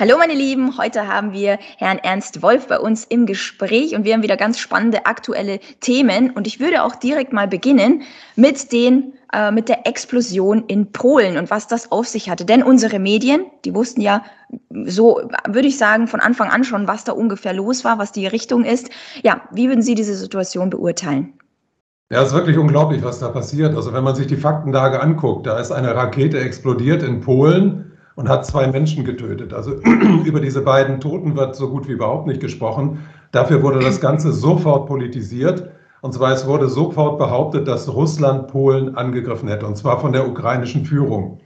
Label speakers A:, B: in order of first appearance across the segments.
A: Hallo meine Lieben, heute haben wir Herrn Ernst Wolf bei uns im Gespräch und wir haben wieder ganz spannende aktuelle Themen und ich würde auch direkt mal beginnen mit den äh, mit der Explosion in Polen und was das auf sich hatte. Denn unsere Medien, die wussten ja so, würde ich sagen, von Anfang an schon, was da ungefähr los war, was die Richtung ist. Ja, wie würden Sie diese Situation beurteilen?
B: Ja, es ist wirklich unglaublich, was da passiert. Also wenn man sich die Faktenlage anguckt, da ist eine Rakete explodiert in Polen und hat zwei Menschen getötet. Also über diese beiden Toten wird so gut wie überhaupt nicht gesprochen. Dafür wurde das Ganze sofort politisiert. Und zwar es wurde sofort behauptet, dass Russland Polen angegriffen hätte, und zwar von der ukrainischen Führung.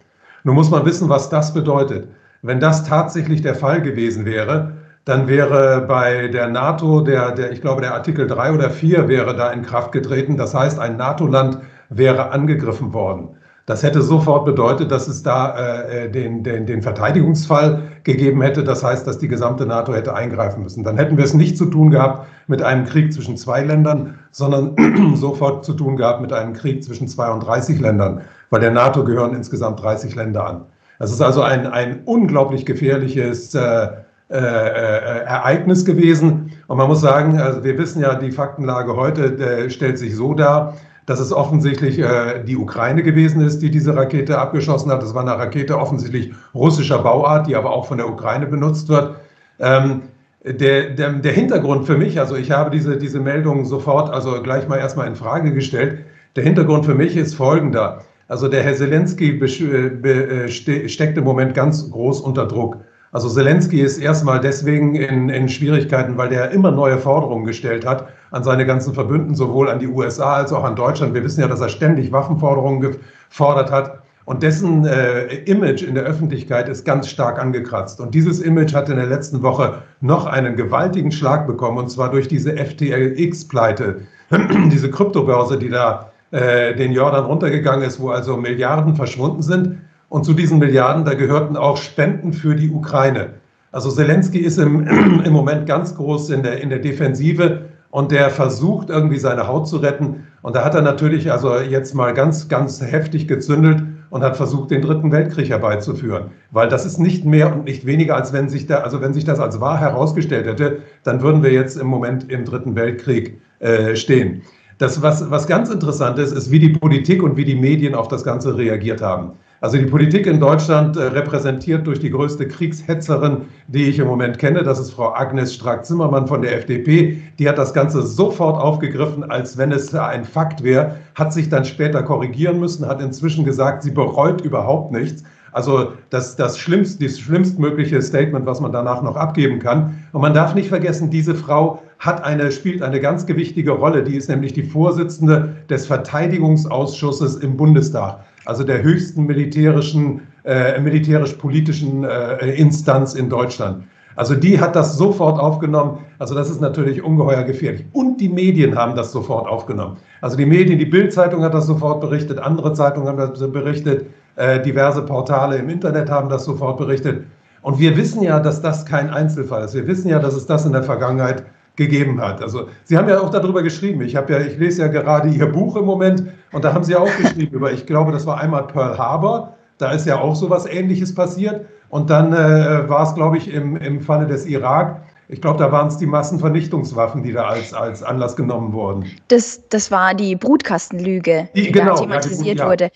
B: Nun muss man wissen, was das bedeutet. Wenn das tatsächlich der Fall gewesen wäre, dann wäre bei der NATO, der, der, ich glaube, der Artikel 3 oder 4 wäre da in Kraft getreten. Das heißt, ein NATO-Land wäre angegriffen worden. Das hätte sofort bedeutet, dass es da äh, den, den, den Verteidigungsfall gegeben hätte. Das heißt, dass die gesamte NATO hätte eingreifen müssen. Dann hätten wir es nicht zu tun gehabt mit einem Krieg zwischen zwei Ländern, sondern sofort zu tun gehabt mit einem Krieg zwischen 32 Ländern, weil der NATO gehören insgesamt 30 Länder an. Das ist also ein, ein unglaublich gefährliches äh, äh, äh, Ereignis gewesen. Und man muss sagen, also wir wissen ja, die Faktenlage heute stellt sich so dar, dass es offensichtlich äh, die Ukraine gewesen ist, die diese Rakete abgeschossen hat. Das war eine Rakete offensichtlich russischer Bauart, die aber auch von der Ukraine benutzt wird. Ähm, der, der, der Hintergrund für mich, also ich habe diese, diese Meldung sofort, also gleich mal erstmal in Frage gestellt. Der Hintergrund für mich ist folgender. Also der Herr Zelensky äh, steckt im Moment ganz groß unter Druck. Also Zelensky ist erstmal deswegen in, in Schwierigkeiten, weil der immer neue Forderungen gestellt hat an seine ganzen Verbündeten, sowohl an die USA als auch an Deutschland. Wir wissen ja, dass er ständig Waffenforderungen gefordert hat. Und dessen äh, Image in der Öffentlichkeit ist ganz stark angekratzt. Und dieses Image hat in der letzten Woche noch einen gewaltigen Schlag bekommen, und zwar durch diese FTX-Pleite, diese Kryptobörse, die da äh, den Jordan runtergegangen ist, wo also Milliarden verschwunden sind. Und zu diesen Milliarden, da gehörten auch Spenden für die Ukraine. Also Zelensky ist im, im Moment ganz groß in der, in der Defensive und der versucht irgendwie seine Haut zu retten. Und da hat er natürlich also jetzt mal ganz, ganz heftig gezündelt und hat versucht, den dritten Weltkrieg herbeizuführen. Weil das ist nicht mehr und nicht weniger, als wenn sich da, also wenn sich das als wahr herausgestellt hätte, dann würden wir jetzt im Moment im dritten Weltkrieg äh, stehen. Das, was, was ganz interessant ist, ist, wie die Politik und wie die Medien auf das Ganze reagiert haben. Also die Politik in Deutschland äh, repräsentiert durch die größte Kriegshetzerin, die ich im Moment kenne. Das ist Frau Agnes Strack-Zimmermann von der FDP. Die hat das Ganze sofort aufgegriffen, als wenn es ein Fakt wäre, hat sich dann später korrigieren müssen, hat inzwischen gesagt, sie bereut überhaupt nichts. Also das, das, schlimmst, das schlimmstmögliche Statement, was man danach noch abgeben kann. Und man darf nicht vergessen, diese Frau hat eine, spielt eine ganz gewichtige Rolle. Die ist nämlich die Vorsitzende des Verteidigungsausschusses im Bundestag also der höchsten militärischen, äh, militärisch-politischen äh, Instanz in Deutschland. Also die hat das sofort aufgenommen. Also das ist natürlich ungeheuer gefährlich. Und die Medien haben das sofort aufgenommen. Also die Medien, die Bild-Zeitung hat das sofort berichtet, andere Zeitungen haben das berichtet, äh, diverse Portale im Internet haben das sofort berichtet. Und wir wissen ja, dass das kein Einzelfall ist. Wir wissen ja, dass es das in der Vergangenheit gegeben hat. Also Sie haben ja auch darüber geschrieben. Ich habe ja, ich lese ja gerade Ihr Buch im Moment und da haben Sie auch geschrieben über, ich glaube, das war einmal Pearl Harbor. Da ist ja auch so was Ähnliches passiert. Und dann äh, war es, glaube ich, im, im Falle des Irak ich glaube, da waren es die Massenvernichtungswaffen, die da als, als Anlass genommen wurden.
A: Das, das war die Brutkastenlüge, die, die genau, da thematisiert ja, die, wurde.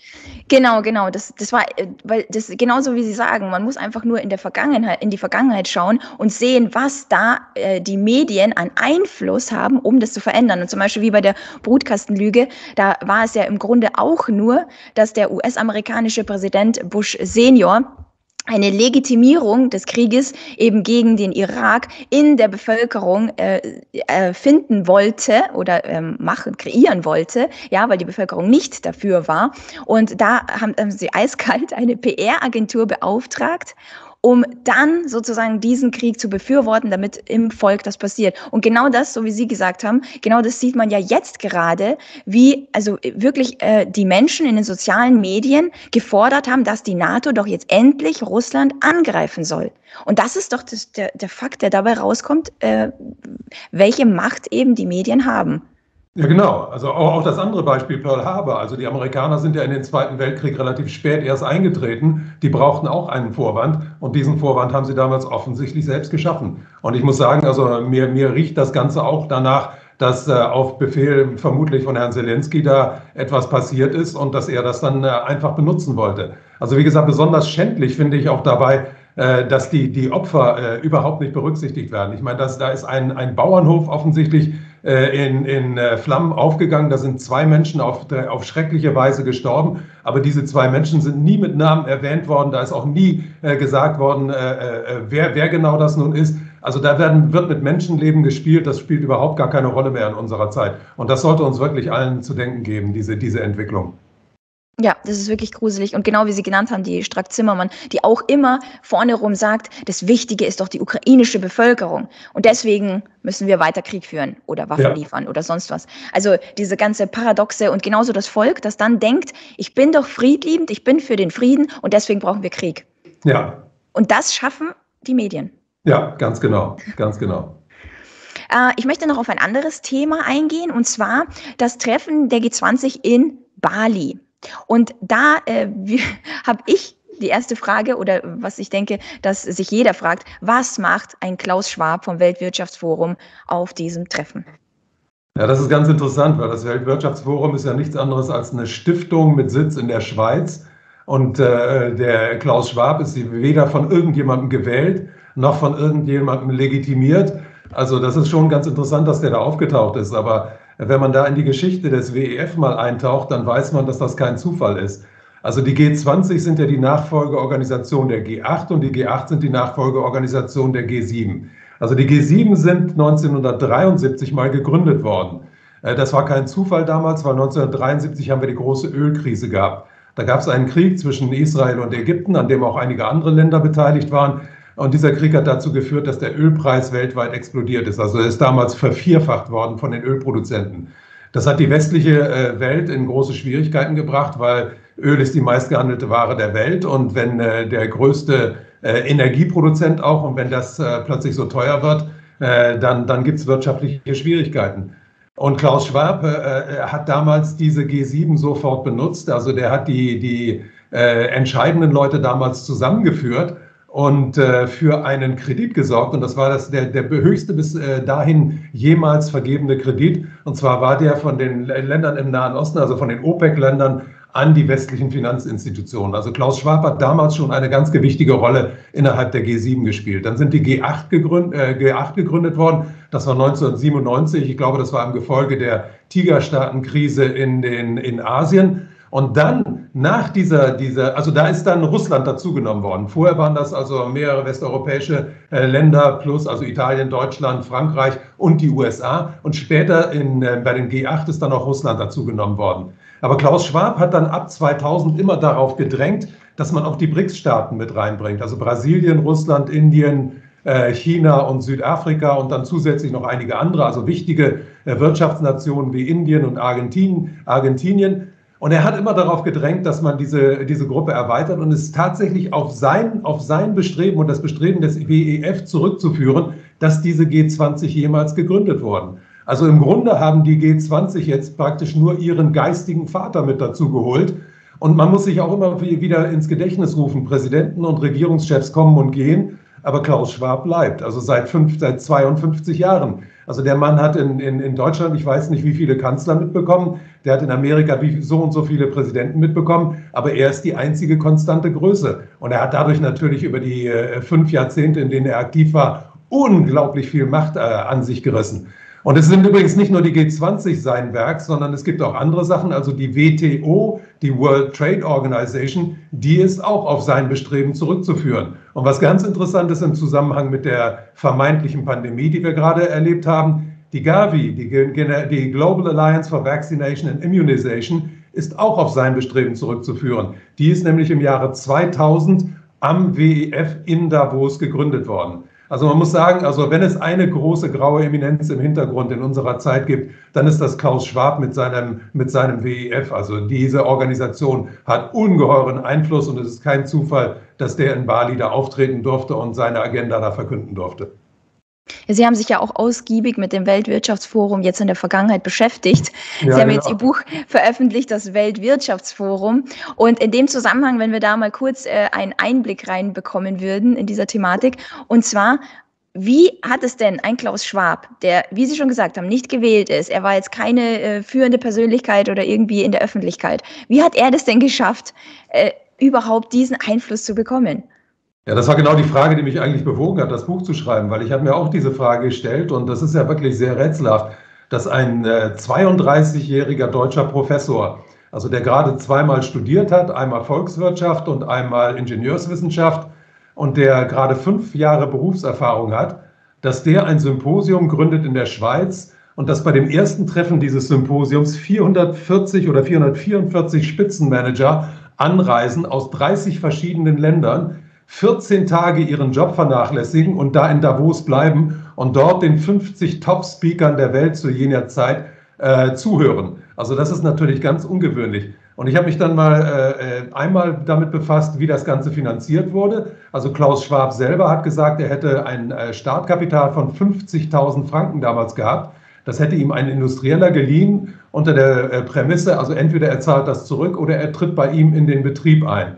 A: Genau, genau. Das, das war, äh, weil das genauso wie Sie sagen, man muss einfach nur in der Vergangenheit, in die Vergangenheit schauen und sehen, was da äh, die Medien an Einfluss haben, um das zu verändern. Und zum Beispiel wie bei der Brutkastenlüge, da war es ja im Grunde auch nur, dass der US-amerikanische Präsident Bush Senior eine Legitimierung des Krieges eben gegen den Irak in der Bevölkerung äh, äh, finden wollte oder ähm, machen, kreieren wollte, ja, weil die Bevölkerung nicht dafür war. Und da haben, haben sie eiskalt eine PR-Agentur beauftragt um dann sozusagen diesen Krieg zu befürworten, damit im Volk das passiert. Und genau das, so wie Sie gesagt haben, genau das sieht man ja jetzt gerade, wie also wirklich äh, die Menschen in den sozialen Medien gefordert haben, dass die NATO doch jetzt endlich Russland angreifen soll. Und das ist doch das, der, der Fakt, der dabei rauskommt, äh, welche Macht eben die Medien haben.
B: Ja, genau. Also auch, auch, das andere Beispiel Pearl Harbor. Also die Amerikaner sind ja in den Zweiten Weltkrieg relativ spät erst eingetreten. Die brauchten auch einen Vorwand und diesen Vorwand haben sie damals offensichtlich selbst geschaffen. Und ich muss sagen, also mir, mir riecht das Ganze auch danach, dass äh, auf Befehl vermutlich von Herrn Zelensky da etwas passiert ist und dass er das dann äh, einfach benutzen wollte. Also wie gesagt, besonders schändlich finde ich auch dabei, äh, dass die, die Opfer äh, überhaupt nicht berücksichtigt werden. Ich meine, dass, da ist ein, ein Bauernhof offensichtlich in, in äh, Flammen aufgegangen. Da sind zwei Menschen auf, auf schreckliche Weise gestorben. Aber diese zwei Menschen sind nie mit Namen erwähnt worden. Da ist auch nie äh, gesagt worden, wer, wer genau das nun ist. Also da werden, wird mit Menschenleben gespielt. Das spielt überhaupt gar keine Rolle mehr in unserer Zeit. Und das sollte uns wirklich allen zu denken geben, diese, diese Entwicklung.
A: Ja, das ist wirklich gruselig. Und genau wie Sie genannt haben, die Strack Zimmermann, die auch immer vorne rum sagt, das Wichtige ist doch die ukrainische Bevölkerung. Und deswegen müssen wir weiter Krieg führen oder Waffen ja. liefern oder sonst was. Also diese ganze Paradoxe und genauso das Volk, das dann denkt, ich bin doch friedliebend, ich bin für den Frieden und deswegen brauchen wir Krieg.
B: Ja.
A: Und das schaffen die Medien.
B: Ja, ganz genau, ganz genau.
A: Äh, ich möchte noch auf ein anderes Thema eingehen, und zwar das Treffen der G20 in Bali. Und da äh, habe ich die erste Frage oder was ich denke, dass sich jeder fragt, was macht ein Klaus Schwab vom Weltwirtschaftsforum auf diesem Treffen?
B: Ja, das ist ganz interessant, weil das Weltwirtschaftsforum ist ja nichts anderes als eine Stiftung mit Sitz in der Schweiz. Und äh, der Klaus Schwab ist weder von irgendjemandem gewählt noch von irgendjemandem legitimiert. Also das ist schon ganz interessant, dass der da aufgetaucht ist. Aber wenn man da in die Geschichte des WEF mal eintaucht, dann weiß man, dass das kein Zufall ist. Also die G20 sind ja die Nachfolgeorganisation der G8 und die G8 sind die Nachfolgeorganisation der G7. Also die G7 sind 1973 mal gegründet worden. Äh, das war kein Zufall damals, weil 1973 haben wir die große Ölkrise gehabt. Da gab es einen Krieg zwischen Israel und Ägypten, an dem auch einige andere Länder beteiligt waren. Und dieser Krieg hat dazu geführt, dass der Ölpreis weltweit explodiert ist. Also er ist damals vervierfacht worden von den Ölproduzenten. Das hat die westliche äh, Welt in große Schwierigkeiten gebracht, weil Öl ist die meistgehandelte Ware der Welt. Und wenn äh, der größte äh, Energieproduzent auch und wenn das plötzlich so teuer wird, dann, dann gibt es wirtschaftliche Schwierigkeiten. Und Klaus Schwab äh, hat damals diese G7 sofort benutzt. Also der hat die, die äh, entscheidenden Leute damals zusammengeführt und äh, für einen Kredit gesorgt. Und das war das, der, der höchste bis äh, dahin jemals vergebene Kredit. Und zwar war der von den Ländern im Nahen Osten, also von den OPEC-Ländern, an die westlichen Finanzinstitutionen. Also Klaus Schwab hat damals schon eine ganz gewichtige Rolle innerhalb der G7 gespielt. Dann sind die G8 gegründet, äh, G8 gegründet worden. Das war 1997. Ich glaube, das war im Gefolge der Tigerstaatenkrise in, den, in Asien. Und dann nach dieser, dieser, also da ist dann Russland dazugenommen worden. Vorher waren das also mehrere westeuropäische äh, Länder plus also Italien, Deutschland, Frankreich und die USA. Und später in, äh, bei den G8 ist dann auch Russland dazugenommen worden. Aber Klaus Schwab hat dann ab 2000 immer darauf gedrängt, dass man auch die BRICS-Staaten mit reinbringt. Also Brasilien, Russland, Indien, äh, China und Südafrika und dann zusätzlich noch einige andere, also wichtige Wirtschaftsnationen wie Indien und Argentinien. Und er hat immer darauf gedrängt, dass man diese, diese Gruppe erweitert und ist tatsächlich auf sein, auf sein Bestreben und das Bestreben des WEF zurückzuführen, dass diese G20 jemals gegründet wurden. Also im Grunde haben die G20 jetzt praktisch nur ihren geistigen Vater mit dazu geholt. Und man muss sich auch immer wieder ins Gedächtnis rufen, Präsidenten und Regierungschefs kommen und gehen, aber Klaus Schwab bleibt, also seit, fünf, seit 52 Jahren. Also der Mann hat in, in, in Deutschland, ich weiß nicht, wie viele Kanzler mitbekommen, der hat in Amerika so und so viele Präsidenten mitbekommen, aber er ist die einzige konstante Größe. Und er hat dadurch natürlich über die äh, fünf Jahrzehnte, in denen er aktiv war, unglaublich viel Macht äh, an sich gerissen. Und es sind übrigens nicht nur die G20 sein Werk, sondern es gibt auch andere Sachen. Also die WTO, die World Trade Organization, die ist auch auf sein Bestreben zurückzuführen. Und was ganz interessant ist im Zusammenhang mit der vermeintlichen Pandemie, die wir gerade erlebt haben, die Gavi, die, die Global Alliance for Vaccination and Immunization, ist auch auf sein Bestreben zurückzuführen. Die ist nämlich im Jahre 2000 am WEF in Davos gegründet worden. Also man muss sagen, also wenn es eine große graue Eminenz im Hintergrund in unserer Zeit gibt, dann ist das Klaus Schwab mit seinem, mit seinem WEF. Also diese Organisation hat ungeheuren Einfluss und es ist kein Zufall, dass der in Bali da auftreten durfte und seine Agenda da verkünden durfte.
A: Sie haben sich ja auch ausgiebig mit dem Weltwirtschaftsforum jetzt in der Vergangenheit beschäftigt. Ja, Sie haben genau. jetzt Ihr Buch veröffentlicht, das Weltwirtschaftsforum. Und in dem Zusammenhang, wenn wir da mal kurz äh, einen Einblick reinbekommen würden in dieser Thematik, und zwar, wie hat es denn ein Klaus Schwab, der, wie Sie schon gesagt haben, nicht gewählt ist, er war jetzt keine äh, führende Persönlichkeit oder irgendwie in der Öffentlichkeit, wie hat er das denn geschafft, äh, überhaupt diesen Einfluss zu bekommen?
B: Ja, das war genau die Frage, die mich eigentlich bewogen hat, das Buch zu schreiben, weil ich habe mir auch diese Frage gestellt und das ist ja wirklich sehr rätselhaft, dass ein äh, 32-jähriger deutscher Professor, also der gerade zweimal studiert hat, einmal Volkswirtschaft und einmal Ingenieurswissenschaft und der gerade fünf Jahre Berufserfahrung hat, dass der ein Symposium gründet in der Schweiz und dass bei dem ersten Treffen dieses Symposiums 440 oder 444 Spitzenmanager anreisen aus 30 verschiedenen Ländern, 14 Tage ihren Job vernachlässigen und da in Davos bleiben und dort den 50 Top-Speakern der Welt zu jener Zeit äh, zuhören. Also das ist natürlich ganz ungewöhnlich. Und ich habe mich dann mal äh, äh, einmal damit befasst, wie das Ganze finanziert wurde. Also Klaus Schwab selber hat gesagt, er hätte ein äh, Startkapital von 50.000 Franken damals gehabt. Das hätte ihm ein Industrieller geliehen unter der äh, Prämisse, also entweder er zahlt das zurück oder er tritt bei ihm in den Betrieb ein.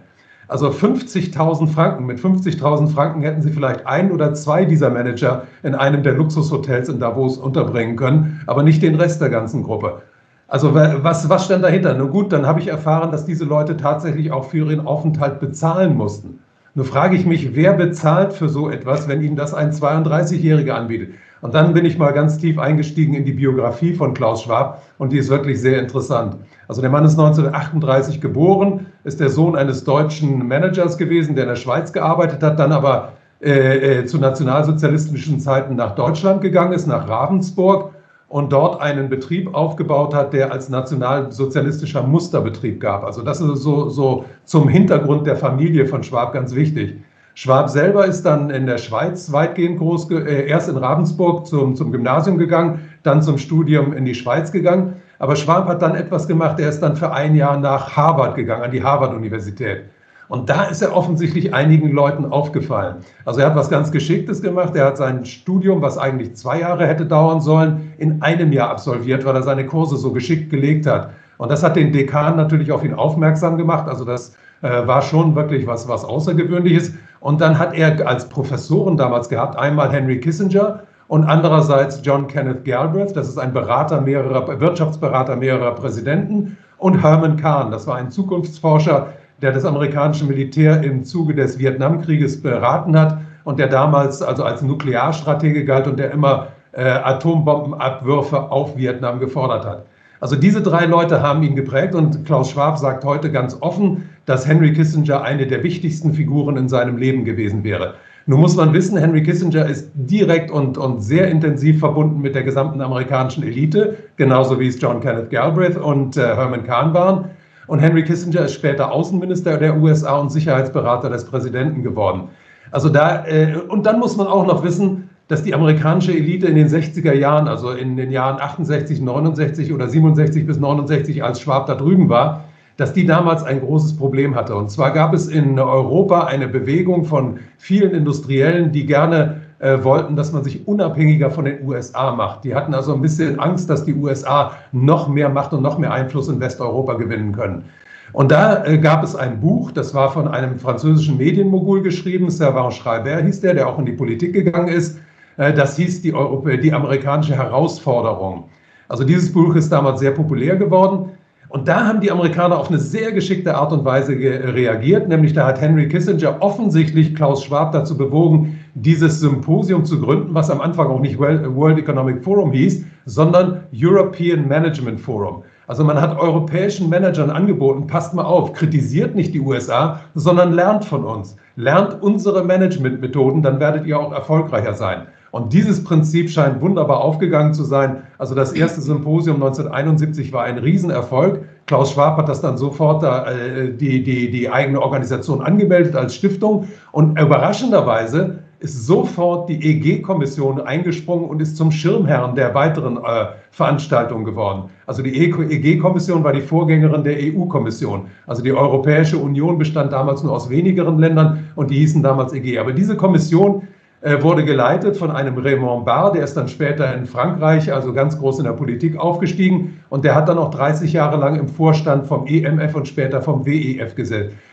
B: Also 50.000 Franken. Mit 50.000 Franken hätten Sie vielleicht ein oder zwei dieser Manager in einem der Luxushotels in Davos unterbringen können, aber nicht den Rest der ganzen Gruppe. Also was, was stand dahinter? Nun gut, dann habe ich erfahren, dass diese Leute tatsächlich auch für ihren Aufenthalt bezahlen mussten. Nur frage ich mich, wer bezahlt für so etwas, wenn Ihnen das ein 32-Jähriger anbietet? Und dann bin ich mal ganz tief eingestiegen in die Biografie von Klaus Schwab und die ist wirklich sehr interessant. Also der Mann ist 1938 geboren, ist der Sohn eines deutschen Managers gewesen, der in der Schweiz gearbeitet hat, dann aber äh, äh, zu nationalsozialistischen Zeiten nach Deutschland gegangen ist, nach Ravensburg und dort einen Betrieb aufgebaut hat, der als nationalsozialistischer Musterbetrieb gab. Also das ist so, so zum Hintergrund der Familie von Schwab ganz wichtig. Schwab selber ist dann in der Schweiz weitgehend groß, äh, erst in Ravensburg zum, zum Gymnasium gegangen, dann zum Studium in die Schweiz gegangen. Aber Schwab hat dann etwas gemacht, er ist dann für ein Jahr nach Harvard gegangen, an die Harvard-Universität. Und da ist er offensichtlich einigen Leuten aufgefallen. Also er hat was ganz Geschicktes gemacht. Er hat sein Studium, was eigentlich zwei Jahre hätte dauern sollen, in einem Jahr absolviert, weil er seine Kurse so geschickt gelegt hat. Und das hat den Dekan natürlich auf ihn aufmerksam gemacht. Also das äh, war schon wirklich was, was Außergewöhnliches. Und dann hat er als Professoren damals gehabt, einmal Henry Kissinger und andererseits John Kenneth Galbraith, das ist ein Berater mehrerer, Wirtschaftsberater mehrerer Präsidenten, und Herman Kahn, das war ein Zukunftsforscher, der das amerikanische Militär im Zuge des Vietnamkrieges beraten hat und der damals also als Nuklearstratege galt und der immer äh, Atombombenabwürfe auf Vietnam gefordert hat. Also diese drei Leute haben ihn geprägt und Klaus Schwab sagt heute ganz offen, dass Henry Kissinger eine der wichtigsten Figuren in seinem Leben gewesen wäre. Nun muss man wissen, Henry Kissinger ist direkt und, und sehr intensiv verbunden mit der gesamten amerikanischen Elite, genauso wie es John Kenneth Galbraith und äh, Herman Kahn waren. Und Henry Kissinger ist später Außenminister der USA und Sicherheitsberater des Präsidenten geworden. Also da, äh, und dann muss man auch noch wissen, dass die amerikanische Elite in den 60er Jahren, also in den Jahren 68, 69 oder 67 bis 69, als Schwab da drüben war, dass die damals ein großes Problem hatte. Und zwar gab es in Europa eine Bewegung von vielen Industriellen, die gerne äh, wollten, dass man sich unabhängiger von den USA macht. Die hatten also ein bisschen Angst, dass die USA noch mehr Macht und noch mehr Einfluss in Westeuropa gewinnen können. Und da äh, gab es ein Buch, das war von einem französischen Medienmogul geschrieben, Servan Schreiber hieß der, der auch in die Politik gegangen ist. Äh, das hieß die, Europä die amerikanische Herausforderung. Also dieses Buch ist damals sehr populär geworden. Und da haben die Amerikaner auf eine sehr geschickte Art und Weise reagiert, nämlich da hat Henry Kissinger offensichtlich Klaus Schwab dazu bewogen, dieses Symposium zu gründen, was am Anfang auch nicht World Economic Forum hieß, sondern European Management Forum. Also man hat europäischen Managern angeboten, passt mal auf, kritisiert nicht die USA, sondern lernt von uns. Lernt unsere Managementmethoden, dann werdet ihr auch erfolgreicher sein. Und dieses Prinzip scheint wunderbar aufgegangen zu sein. Also das erste Symposium 1971 war ein Riesenerfolg. Klaus Schwab hat das dann sofort äh, die, die, die eigene Organisation angemeldet als Stiftung. Und überraschenderweise ist sofort die EG-Kommission eingesprungen und ist zum Schirmherrn der weiteren äh, Veranstaltungen geworden. Also die EG-Kommission war die Vorgängerin der EU-Kommission. Also die Europäische Union bestand damals nur aus wenigeren Ländern und die hießen damals EG. Aber diese Kommission wurde geleitet von einem Raymond Barre, der ist dann später in Frankreich, also ganz groß in der Politik aufgestiegen und der hat dann auch 30 Jahre lang im Vorstand vom EMF und später vom WEF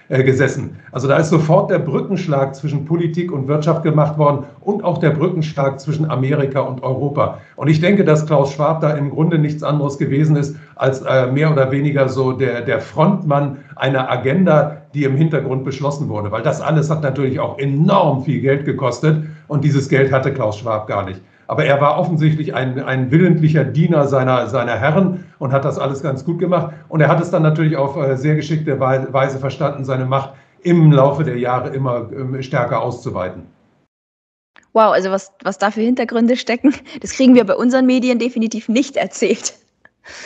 B: äh, gesessen. Also da ist sofort der Brückenschlag zwischen Politik und Wirtschaft gemacht worden und auch der Brückenschlag zwischen Amerika und Europa. Und ich denke, dass Klaus Schwab da im Grunde nichts anderes gewesen ist als äh, mehr oder weniger so der, der Frontmann einer Agenda, die im Hintergrund beschlossen wurde. Weil das alles hat natürlich auch enorm viel Geld gekostet und dieses Geld hatte Klaus Schwab gar nicht. Aber er war offensichtlich ein, ein willentlicher Diener seiner, seiner Herren und hat das alles ganz gut gemacht. Und er hat es dann natürlich auf äh, sehr geschickte Weise verstanden, seine Macht im Laufe der Jahre immer ähm, stärker auszuweiten.
A: Wow, also was, was da für Hintergründe stecken, das kriegen wir bei unseren Medien definitiv nicht erzählt.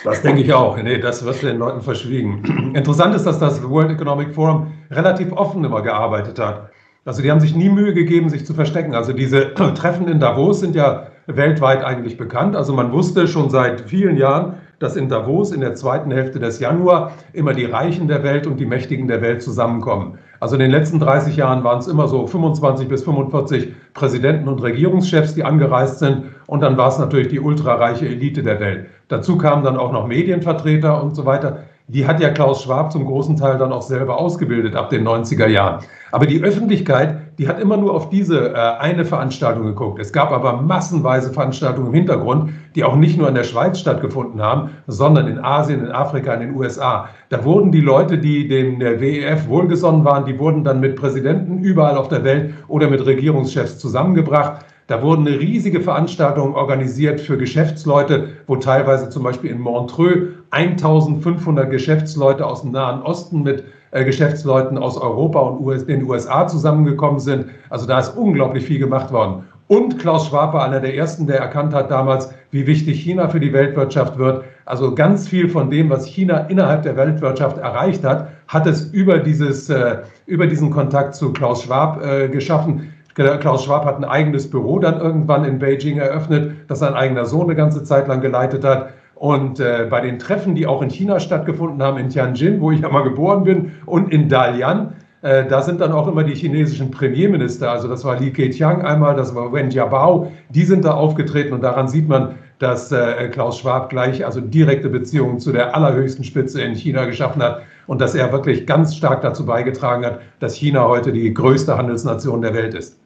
B: Das denke ich auch. Nee, das wird den Leuten verschwiegen. Interessant ist, dass das World Economic Forum relativ offen immer gearbeitet hat. Also die haben sich nie Mühe gegeben, sich zu verstecken. Also diese Treffen in Davos sind ja weltweit eigentlich bekannt. Also man wusste schon seit vielen Jahren, dass in Davos in der zweiten Hälfte des Januar immer die Reichen der Welt und die Mächtigen der Welt zusammenkommen. Also in den letzten 30 Jahren waren es immer so 25 bis 45 Präsidenten und Regierungschefs, die angereist sind. Und dann war es natürlich die ultrareiche Elite der Welt. Dazu kamen dann auch noch Medienvertreter und so weiter die hat ja Klaus Schwab zum großen Teil dann auch selber ausgebildet ab den 90er Jahren. Aber die Öffentlichkeit, die hat immer nur auf diese äh, eine Veranstaltung geguckt. Es gab aber massenweise Veranstaltungen im Hintergrund, die auch nicht nur in der Schweiz stattgefunden haben, sondern in Asien, in Afrika, in den USA. Da wurden die Leute, die dem der WEF wohlgesonnen waren, die wurden dann mit Präsidenten überall auf der Welt oder mit Regierungschefs zusammengebracht. Da wurden eine riesige Veranstaltung organisiert für Geschäftsleute, wo teilweise zum Beispiel in Montreux 1500 Geschäftsleute aus dem Nahen Osten mit äh, Geschäftsleuten aus Europa und US, den USA zusammengekommen sind. Also da ist unglaublich viel gemacht worden. Und Klaus Schwab war einer der ersten, der erkannt hat damals, wie wichtig China für die Weltwirtschaft wird. Also ganz viel von dem, was China innerhalb der Weltwirtschaft erreicht hat, hat es über, dieses, äh, über diesen Kontakt zu Klaus Schwab äh, geschaffen. Klaus Schwab hat ein eigenes Büro dann irgendwann in Beijing eröffnet, das sein eigener Sohn eine ganze Zeit lang geleitet hat. Und äh, bei den Treffen, die auch in China stattgefunden haben, in Tianjin, wo ich ja mal geboren bin, und in Dalian, äh, da sind dann auch immer die chinesischen Premierminister, also das war Li Keqiang einmal, das war Wen Jiabao, die sind da aufgetreten und daran sieht man, dass äh, Klaus Schwab gleich also direkte Beziehungen zu der allerhöchsten Spitze in China geschaffen hat und dass er wirklich ganz stark dazu beigetragen hat, dass China heute die größte Handelsnation der Welt ist.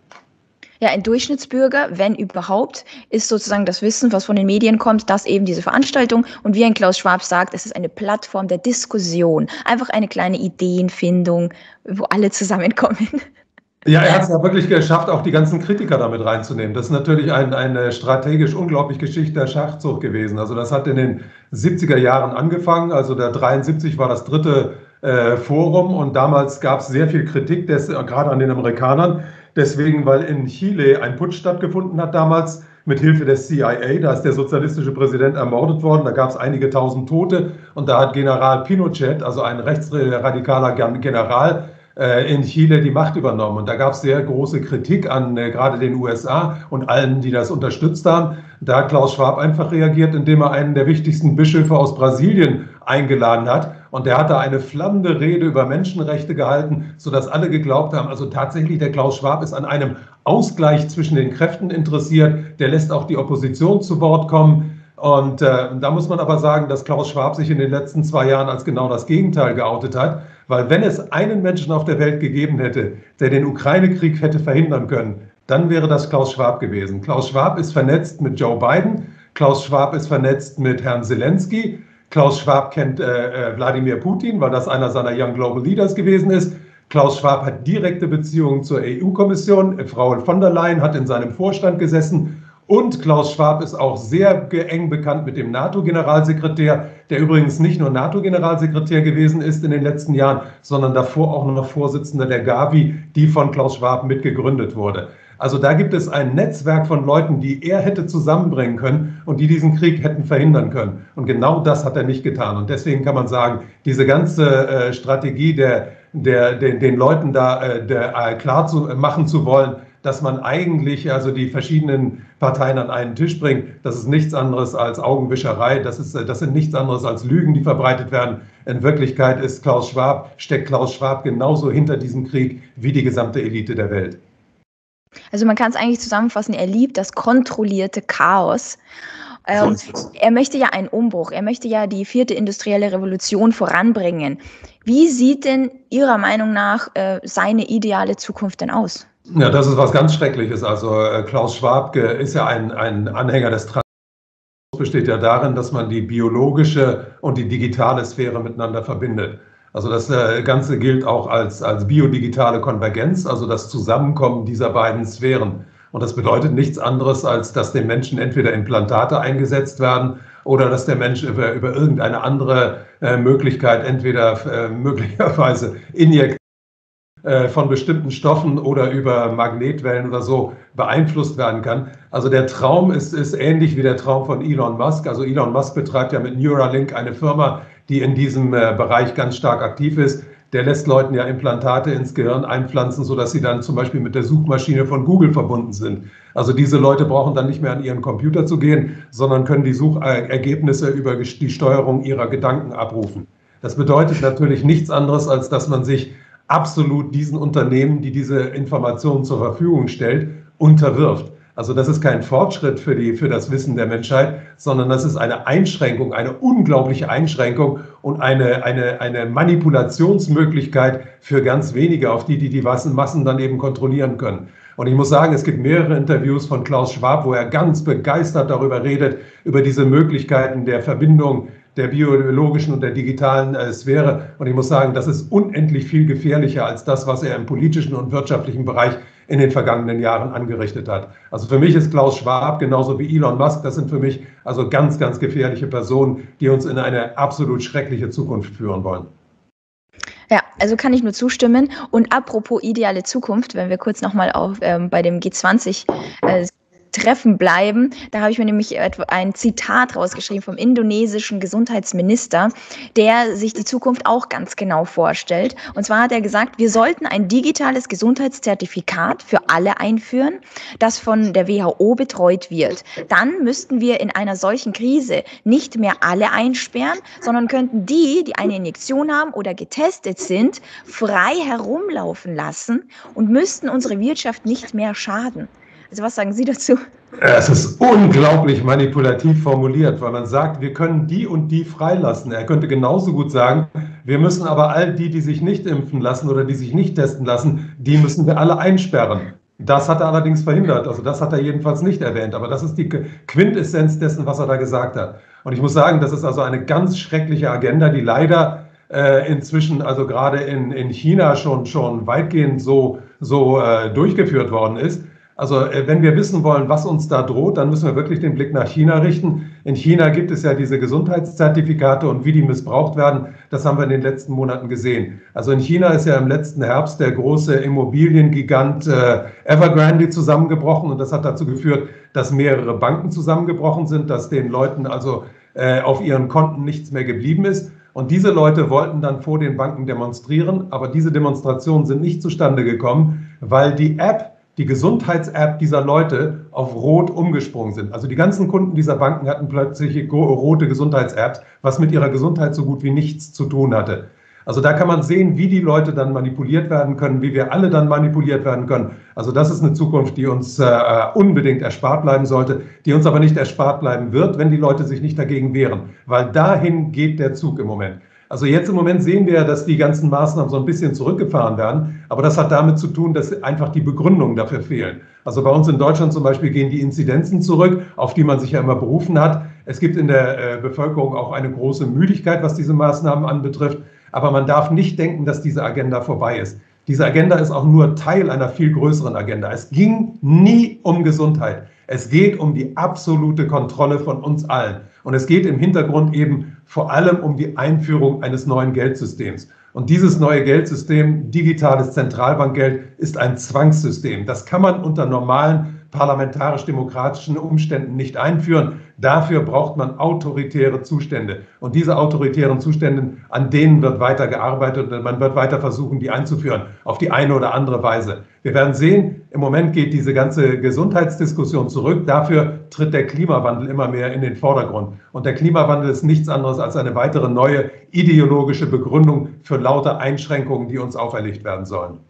A: Ja, ein Durchschnittsbürger, wenn überhaupt, ist sozusagen das Wissen, was von den Medien kommt, dass eben diese Veranstaltung und wie ein Klaus Schwab sagt, es ist eine Plattform der Diskussion, einfach eine kleine Ideenfindung, wo alle zusammenkommen.
B: Ja, er hat es ja wirklich geschafft, auch die ganzen Kritiker damit reinzunehmen. Das ist natürlich ein, eine strategisch unglaublich geschickter Schachzug gewesen. Also das hat in den 70er Jahren angefangen. Also der 73 war das dritte äh, Forum und damals gab es sehr viel Kritik, des, gerade an den Amerikanern. Deswegen, weil in Chile ein Putsch stattgefunden hat damals mit Hilfe des CIA. Da ist der sozialistische Präsident ermordet worden. Da gab es einige tausend Tote. Und da hat General Pinochet, also ein rechtsradikaler General, in Chile die Macht übernommen. Und da gab es sehr große Kritik an äh, gerade den USA und allen, die das unterstützt haben. Da hat Klaus Schwab einfach reagiert, indem er einen der wichtigsten Bischöfe aus Brasilien eingeladen hat. Und der hat da eine flammende Rede über Menschenrechte gehalten, sodass alle geglaubt haben, also tatsächlich der Klaus Schwab ist an einem Ausgleich zwischen den Kräften interessiert. Der lässt auch die Opposition zu Wort kommen. Und äh, da muss man aber sagen, dass Klaus Schwab sich in den letzten zwei Jahren als genau das Gegenteil geoutet hat. Weil wenn es einen Menschen auf der Welt gegeben hätte, der den Ukraine-Krieg hätte verhindern können, dann wäre das Klaus Schwab gewesen. Klaus Schwab ist vernetzt mit Joe Biden, Klaus Schwab ist vernetzt mit Herrn Zelensky, Klaus Schwab kennt äh, äh Wladimir Putin, weil das einer seiner Young Global Leaders gewesen ist. Klaus Schwab hat direkte Beziehungen zur EU-Kommission. Frau von der Leyen hat in seinem Vorstand gesessen und Klaus Schwab ist auch sehr eng bekannt mit dem NATO-Generalsekretär, der übrigens nicht nur NATO-Generalsekretär gewesen ist in den letzten Jahren, sondern davor auch noch Vorsitzender der Gavi, die von Klaus Schwab mitgegründet wurde. Also da gibt es ein Netzwerk von Leuten, die er hätte zusammenbringen können und die diesen Krieg hätten verhindern können. Und genau das hat er nicht getan. Und deswegen kann man sagen, diese ganze äh, Strategie der, der, den, den Leuten da äh, der, äh, klar zu machen zu wollen, dass man eigentlich also die verschiedenen Parteien an einen Tisch bringt. Das ist nichts anderes als Augenwischerei. Das, ist, das sind nichts anderes als Lügen, die verbreitet werden. In Wirklichkeit ist Klaus Schwab, steckt Klaus Schwab genauso hinter diesem Krieg wie die gesamte Elite der Welt.
A: Also man kann es eigentlich zusammenfassen, er liebt das kontrollierte Chaos. Ähm, er möchte ja einen Umbruch, er möchte ja die vierte industrielle Revolution voranbringen. Wie sieht denn Ihrer Meinung nach äh, seine ideale Zukunft denn aus?
B: Ja, das ist was ganz Schreckliches. Also äh, Klaus Schwab ist ja ein, ein Anhänger des Trans besteht ja darin, dass man die biologische und die digitale Sphäre miteinander verbindet. Also das äh, Ganze gilt auch als, als biodigitale Konvergenz, also das Zusammenkommen dieser beiden Sphären. Und das bedeutet nichts anderes, als dass dem Menschen entweder Implantate eingesetzt werden oder dass der Mensch über, über irgendeine andere äh, Möglichkeit, entweder äh, möglicherweise injektiert äh, von bestimmten Stoffen oder über Magnetwellen oder so beeinflusst werden kann. Also der Traum ist, ist ähnlich wie der Traum von Elon Musk. Also Elon Musk betreibt ja mit Neuralink eine Firma, die in diesem äh, Bereich ganz stark aktiv ist. Der lässt Leuten ja Implantate ins Gehirn einpflanzen, sodass sie dann zum Beispiel mit der Suchmaschine von Google verbunden sind. Also diese Leute brauchen dann nicht mehr an ihren Computer zu gehen, sondern können die Suchergebnisse über die Steuerung ihrer Gedanken abrufen. Das bedeutet natürlich nichts anderes, als dass man sich absolut diesen Unternehmen, die diese Informationen zur Verfügung stellt, unterwirft. Also das ist kein Fortschritt für, die, für das Wissen der Menschheit, sondern das ist eine Einschränkung, eine unglaubliche Einschränkung und eine, eine, eine Manipulationsmöglichkeit für ganz wenige, auf die die die Massen dann eben kontrollieren können. Und ich muss sagen, es gibt mehrere Interviews von Klaus Schwab, wo er ganz begeistert darüber redet, über diese Möglichkeiten der Verbindung der biologischen und der digitalen äh, Sphäre. Und ich muss sagen, das ist unendlich viel gefährlicher als das, was er im politischen und wirtschaftlichen Bereich in den vergangenen Jahren angerichtet hat. Also für mich ist Klaus Schwab genauso wie Elon Musk, das sind für mich also ganz, ganz gefährliche Personen, die uns in eine absolut schreckliche Zukunft führen wollen.
A: Ja, also kann ich nur zustimmen. Und apropos ideale Zukunft, wenn wir kurz nochmal ähm, bei dem G20 äh, Treffen bleiben. Da habe ich mir nämlich ein Zitat rausgeschrieben vom indonesischen Gesundheitsminister, der sich die Zukunft auch ganz genau vorstellt. Und zwar hat er gesagt, wir sollten ein digitales Gesundheitszertifikat für alle einführen, das von der WHO betreut wird. Dann müssten wir in einer solchen Krise nicht mehr alle einsperren, sondern könnten die, die eine Injektion haben oder getestet sind, frei herumlaufen lassen und müssten unsere Wirtschaft nicht mehr schaden. Also was sagen Sie dazu?
B: Es ist unglaublich manipulativ formuliert, weil man sagt, wir können die und die freilassen. Er könnte genauso gut sagen, wir müssen aber all die, die sich nicht impfen lassen oder die sich nicht testen lassen, die müssen wir alle einsperren. Das hat er allerdings verhindert. Also das hat er jedenfalls nicht erwähnt. Aber das ist die Quintessenz dessen, was er da gesagt hat. Und ich muss sagen, das ist also eine ganz schreckliche Agenda, die leider äh, inzwischen, also gerade in, in China schon, schon weitgehend so, so äh, durchgeführt worden ist. Also äh, wenn wir wissen wollen, was uns da droht, dann müssen wir wirklich den Blick nach China richten. In China gibt es ja diese Gesundheitszertifikate und wie die missbraucht werden, das haben wir in den letzten Monaten gesehen. Also in China ist ja im letzten Herbst der große Immobiliengigant äh, Evergrande zusammengebrochen und das hat dazu geführt, dass mehrere Banken zusammengebrochen sind, dass den Leuten also äh, auf ihren Konten nichts mehr geblieben ist. Und diese Leute wollten dann vor den Banken demonstrieren, aber diese Demonstrationen sind nicht zustande gekommen, weil die App, die Gesundheits-App dieser Leute auf Rot umgesprungen sind. Also die ganzen Kunden dieser Banken hatten plötzlich rote Gesundheits-Apps, was mit ihrer Gesundheit so gut wie nichts zu tun hatte. Also da kann man sehen, wie die Leute dann manipuliert werden können, wie wir alle dann manipuliert werden können. Also das ist eine Zukunft, die uns äh, unbedingt erspart bleiben sollte, die uns aber nicht erspart bleiben wird, wenn die Leute sich nicht dagegen wehren. Weil dahin geht der Zug im Moment. Also jetzt im Moment sehen wir, dass die ganzen Maßnahmen so ein bisschen zurückgefahren werden. Aber das hat damit zu tun, dass einfach die Begründungen dafür fehlen. Also bei uns in Deutschland zum Beispiel gehen die Inzidenzen zurück, auf die man sich ja immer berufen hat. Es gibt in der äh, Bevölkerung auch eine große Müdigkeit, was diese Maßnahmen anbetrifft. Aber man darf nicht denken, dass diese Agenda vorbei ist. Diese Agenda ist auch nur Teil einer viel größeren Agenda. Es ging nie um Gesundheit. Es geht um die absolute Kontrolle von uns allen. Und es geht im Hintergrund eben vor allem um die Einführung eines neuen Geldsystems. Und dieses neue Geldsystem, digitales Zentralbankgeld, ist ein Zwangssystem. Das kann man unter normalen parlamentarisch-demokratischen Umständen nicht einführen. Dafür braucht man autoritäre Zustände. Und diese autoritären Zustände, an denen wird weiter gearbeitet und man wird weiter versuchen, die einzuführen, auf die eine oder andere Weise. Wir werden sehen, im Moment geht diese ganze Gesundheitsdiskussion zurück. Dafür tritt der Klimawandel immer mehr in den Vordergrund. Und der Klimawandel ist nichts anderes als eine weitere neue ideologische Begründung für lauter Einschränkungen, die uns auferlegt werden sollen.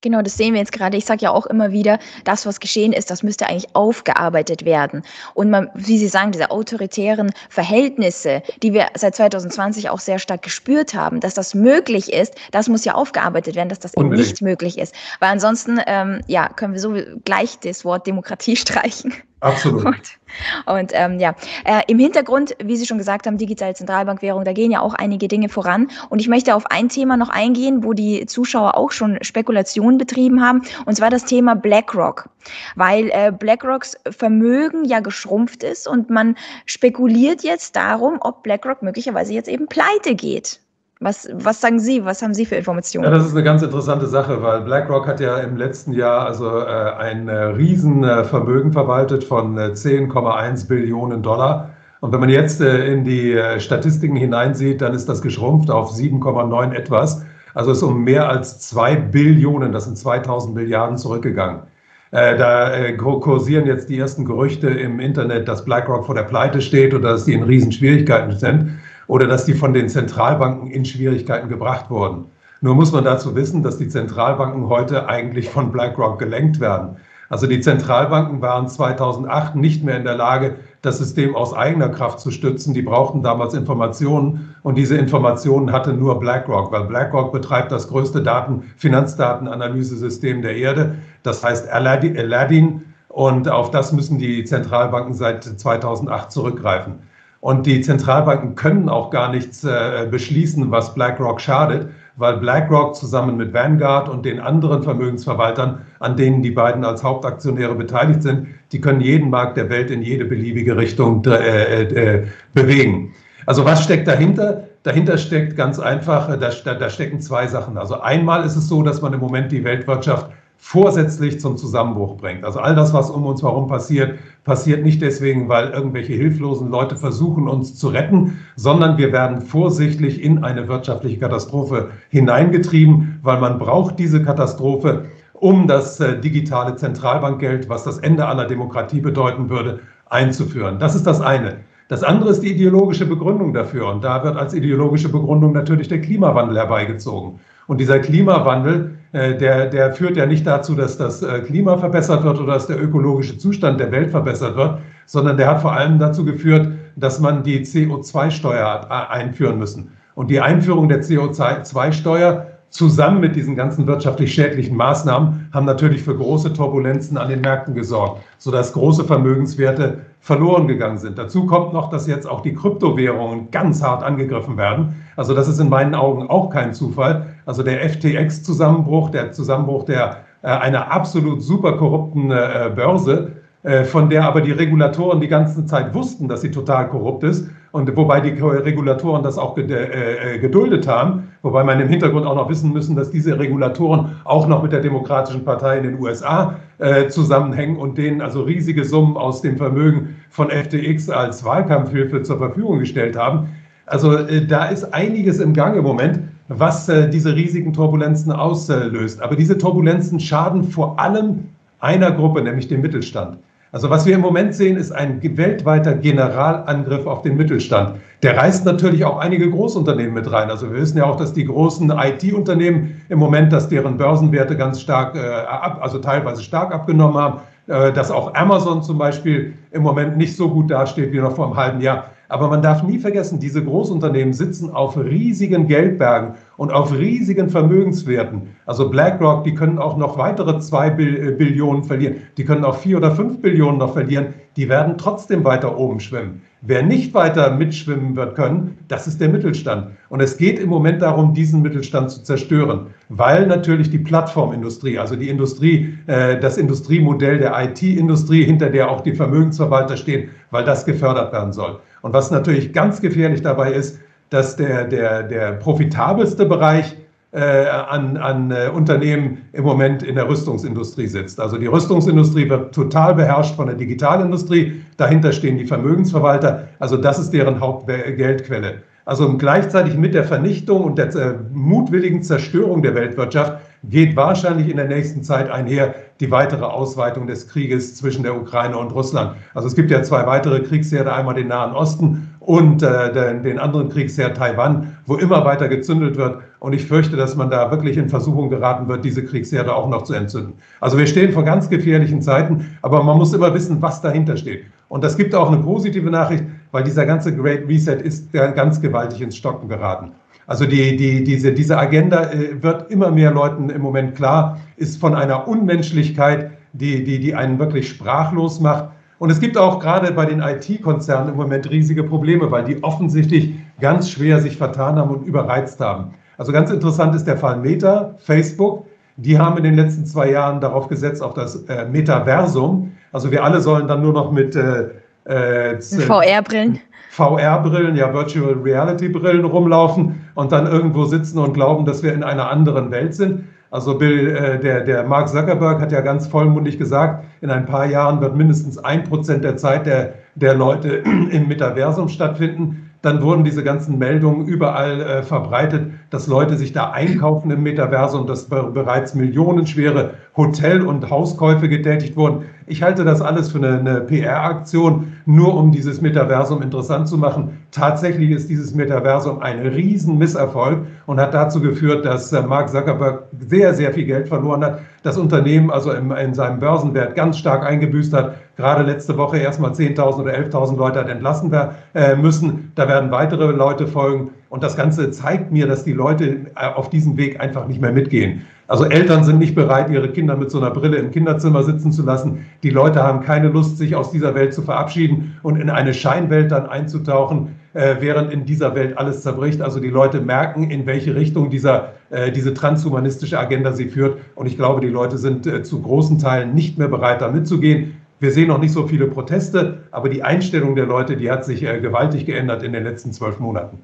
A: Genau, das sehen wir jetzt gerade. Ich sage ja auch immer wieder, das, was geschehen ist, das müsste eigentlich aufgearbeitet werden. Und man, wie Sie sagen, diese autoritären Verhältnisse, die wir seit 2020 auch sehr stark gespürt haben, dass das möglich ist, das muss ja aufgearbeitet werden, dass das eben nicht möglich ist. Weil ansonsten, ähm, ja, können wir so gleich das Wort Demokratie streichen.
B: Absolut.
A: Und, und ähm, ja, äh, im Hintergrund, wie Sie schon gesagt haben, digitale Zentralbankwährung, da gehen ja auch einige Dinge voran. Und ich möchte auf ein Thema noch eingehen, wo die Zuschauer auch schon Spekulationen betrieben haben, und zwar das Thema BlackRock. Weil äh, BlackRocks Vermögen ja geschrumpft ist und man spekuliert jetzt darum, ob BlackRock möglicherweise jetzt eben pleite geht. Was, was sagen Sie? Was haben Sie für Informationen?
B: Ja, das ist eine ganz interessante Sache, weil BlackRock hat ja im letzten Jahr also äh, ein äh, Riesenvermögen verwaltet von äh, 10,1 Billionen Dollar. Und wenn man jetzt äh, in die äh, Statistiken hineinsieht, dann ist das geschrumpft auf 7,9 etwas. Also ist um mehr als 2 Billionen, das sind 2000 Milliarden zurückgegangen. Äh, da kursieren jetzt die ersten Gerüchte im Internet, dass BlackRock vor der Pleite steht oder dass die in Riesenschwierigkeiten sind oder dass die von den Zentralbanken in Schwierigkeiten gebracht wurden. Nur muss man dazu wissen, dass die Zentralbanken heute eigentlich von BlackRock gelenkt werden. Also die Zentralbanken waren 2008 nicht mehr in der Lage, das System aus eigener Kraft zu stützen. Die brauchten damals Informationen und diese Informationen hatte nur BlackRock, weil BlackRock betreibt das größte Daten, Finanzdatenanalyse-System der Erde. Das heißt Aladdin und auf das müssen die Zentralbanken seit 2008 zurückgreifen. Und die Zentralbanken können auch gar nichts äh, beschließen, was BlackRock schadet, weil BlackRock zusammen mit Vanguard und den anderen Vermögensverwaltern, an denen die beiden als Hauptaktionäre beteiligt sind, die können jeden Markt der Welt in jede beliebige Richtung äh, äh, bewegen. Also was steckt dahinter? Dahinter steckt ganz einfach, da, da stecken zwei Sachen. Also einmal ist es so, dass man im Moment die Weltwirtschaft vorsätzlich zum Zusammenbruch bringt. Also all das, was um uns herum passiert, passiert nicht deswegen, weil irgendwelche hilflosen Leute versuchen, uns zu retten, sondern wir werden vorsichtig in eine wirtschaftliche Katastrophe hineingetrieben, weil man braucht diese Katastrophe, um das äh, digitale Zentralbankgeld, was das Ende aller Demokratie bedeuten würde, einzuführen. Das ist das eine. Das andere ist die ideologische Begründung dafür. Und da wird als ideologische Begründung natürlich der Klimawandel herbeigezogen. Und dieser Klimawandel, der, der führt ja nicht dazu, dass das äh, Klima verbessert wird oder dass der ökologische Zustand der Welt verbessert wird, sondern der hat vor allem dazu geführt, dass man die CO2-Steuer hat äh, einführen müssen. Und die Einführung der CO2-Steuer zusammen mit diesen ganzen wirtschaftlich schädlichen Maßnahmen haben natürlich für große Turbulenzen an den Märkten gesorgt, sodass große Vermögenswerte verloren gegangen sind. Dazu kommt noch, dass jetzt auch die Kryptowährungen ganz hart angegriffen werden. Also das ist in meinen Augen auch kein Zufall. Also der FTX-Zusammenbruch, der Zusammenbruch der äh, einer absolut super korrupten äh, Börse, äh, von der aber die Regulatoren die ganze Zeit wussten, dass sie total korrupt ist und wobei die Regulatoren das auch äh, äh, geduldet haben, wobei man im Hintergrund auch noch wissen müssen, dass diese Regulatoren auch noch mit der Demokratischen Partei in den USA äh, zusammenhängen und denen also riesige Summen aus dem Vermögen von FTX als Wahlkampfhilfe zur Verfügung gestellt haben. Also äh, da ist einiges im Gang im Moment, was äh, diese riesigen Turbulenzen auslöst. Aber diese Turbulenzen schaden vor allem einer Gruppe, nämlich dem Mittelstand. Also was wir im Moment sehen, ist ein weltweiter Generalangriff auf den Mittelstand. Der reißt natürlich auch einige Großunternehmen mit rein. Also wir wissen ja auch, dass die großen IT-Unternehmen im Moment, dass deren Börsenwerte ganz stark, äh, ab, also teilweise stark abgenommen haben, äh, dass auch Amazon zum Beispiel im Moment nicht so gut dasteht wie noch vor einem halben Jahr. Aber man darf nie vergessen, diese Großunternehmen sitzen auf riesigen Geldbergen und auf riesigen Vermögenswerten. Also BlackRock, die können auch noch weitere zwei äh, Billionen verlieren. Die können auch vier oder fünf Billionen noch verlieren. Die werden trotzdem weiter oben schwimmen. Wer nicht weiter mitschwimmen wird können, das ist der Mittelstand. Und es geht im Moment darum, diesen Mittelstand zu zerstören, weil natürlich die Plattformindustrie, also die Industrie, äh, das Industriemodell der IT-Industrie, hinter der auch die Vermögensverwalter stehen, weil das gefördert werden soll. Und was natürlich ganz gefährlich dabei ist, dass der, der, der profitabelste Bereich äh, an, an äh, Unternehmen im Moment in der Rüstungsindustrie sitzt. Also die Rüstungsindustrie wird total beherrscht von der Digitalindustrie. Dahinter stehen die Vermögensverwalter. Also das ist deren Hauptgeldquelle. Also gleichzeitig mit der Vernichtung und der äh, mutwilligen Zerstörung der Weltwirtschaft geht wahrscheinlich in der nächsten Zeit einher die weitere Ausweitung des Krieges zwischen der Ukraine und Russland. Also es gibt ja zwei weitere Kriegsherde, einmal den Nahen Osten und äh, den, den anderen Kriegsherd Taiwan, wo immer weiter gezündelt wird. Und ich fürchte, dass man da wirklich in Versuchung geraten wird, diese Kriegsherde auch noch zu entzünden. Also wir stehen vor ganz gefährlichen Zeiten, aber man muss immer wissen, was dahinter steht. Und das gibt auch eine positive Nachricht, weil dieser ganze Great Reset ist ganz gewaltig ins Stocken geraten. Also die, die, diese, diese Agenda äh, wird immer mehr Leuten im Moment klar, ist von einer Unmenschlichkeit, die, die, die einen wirklich sprachlos macht. Und es gibt auch gerade bei den IT-Konzernen im Moment riesige Probleme, weil die offensichtlich ganz schwer sich vertan haben und überreizt haben. Also ganz interessant ist der Fall Meta, Facebook. Die haben in den letzten zwei Jahren darauf gesetzt, auf das äh, Metaversum. Also wir alle sollen dann nur noch mit äh,
A: äh, VR-Brillen.
B: VR-Brillen, ja Virtual Reality-Brillen rumlaufen und dann irgendwo sitzen und glauben, dass wir in einer anderen Welt sind. Also Bill, äh, der, der Mark Zuckerberg hat ja ganz vollmundig gesagt, in ein paar Jahren wird mindestens ein Prozent der Zeit der, der Leute im Metaversum stattfinden dann wurden diese ganzen Meldungen überall äh, verbreitet, dass Leute sich da einkaufen im Metaversum, dass bereits millionenschwere Hotel- und Hauskäufe getätigt wurden. Ich halte das alles für eine, eine PR-Aktion, nur um dieses Metaversum interessant zu machen. Tatsächlich ist dieses Metaversum ein Riesenmisserfolg und hat dazu geführt, dass äh, Mark Zuckerberg sehr, sehr viel Geld verloren hat, das Unternehmen also im, in seinem Börsenwert ganz stark eingebüßt hat, gerade letzte Woche erstmal 10.000 oder 11.000 Leute hat entlassen äh, müssen. Da werden weitere Leute folgen. Und das Ganze zeigt mir, dass die Leute äh, auf diesem Weg einfach nicht mehr mitgehen. Also Eltern sind nicht bereit, ihre Kinder mit so einer Brille im Kinderzimmer sitzen zu lassen. Die Leute haben keine Lust, sich aus dieser Welt zu verabschieden und in eine Scheinwelt dann einzutauchen, äh, während in dieser Welt alles zerbricht. Also die Leute merken, in welche Richtung dieser, diese transhumanistische Agenda sie führt. Und ich glaube, die Leute sind zu großen Teilen nicht mehr bereit, da mitzugehen. Wir sehen noch nicht so viele Proteste, aber die Einstellung der Leute, die hat sich äh, gewaltig geändert in den letzten zwölf Monaten.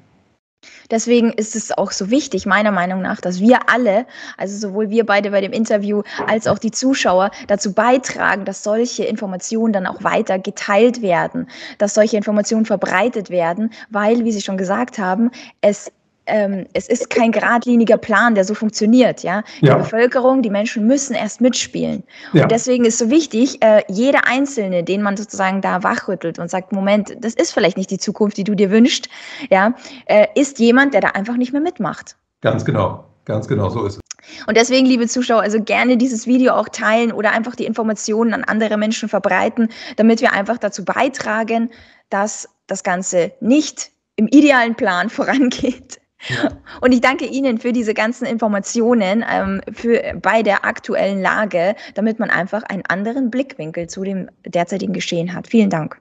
A: Deswegen ist es auch so wichtig, meiner Meinung nach, dass wir alle, also sowohl wir beide bei dem Interview als auch die Zuschauer, dazu beitragen, dass solche Informationen dann auch weiter geteilt werden, dass solche Informationen verbreitet werden, weil, wie Sie schon gesagt haben, es ähm, es ist kein geradliniger Plan, der so funktioniert. Ja? Die ja. Bevölkerung, die Menschen müssen erst mitspielen. Ja. Und deswegen ist so wichtig, äh, jeder Einzelne, den man sozusagen da wachrüttelt und sagt, Moment, das ist vielleicht nicht die Zukunft, die du dir wünschst, ja, äh, ist jemand, der da einfach nicht mehr mitmacht.
B: Ganz genau, ganz genau, so ist es.
A: Und deswegen, liebe Zuschauer, also gerne dieses Video auch teilen oder einfach die Informationen an andere Menschen verbreiten, damit wir einfach dazu beitragen, dass das Ganze nicht im idealen Plan vorangeht, und ich danke Ihnen für diese ganzen Informationen ähm, für, bei der aktuellen Lage, damit man einfach einen anderen Blickwinkel zu dem derzeitigen Geschehen hat. Vielen Dank.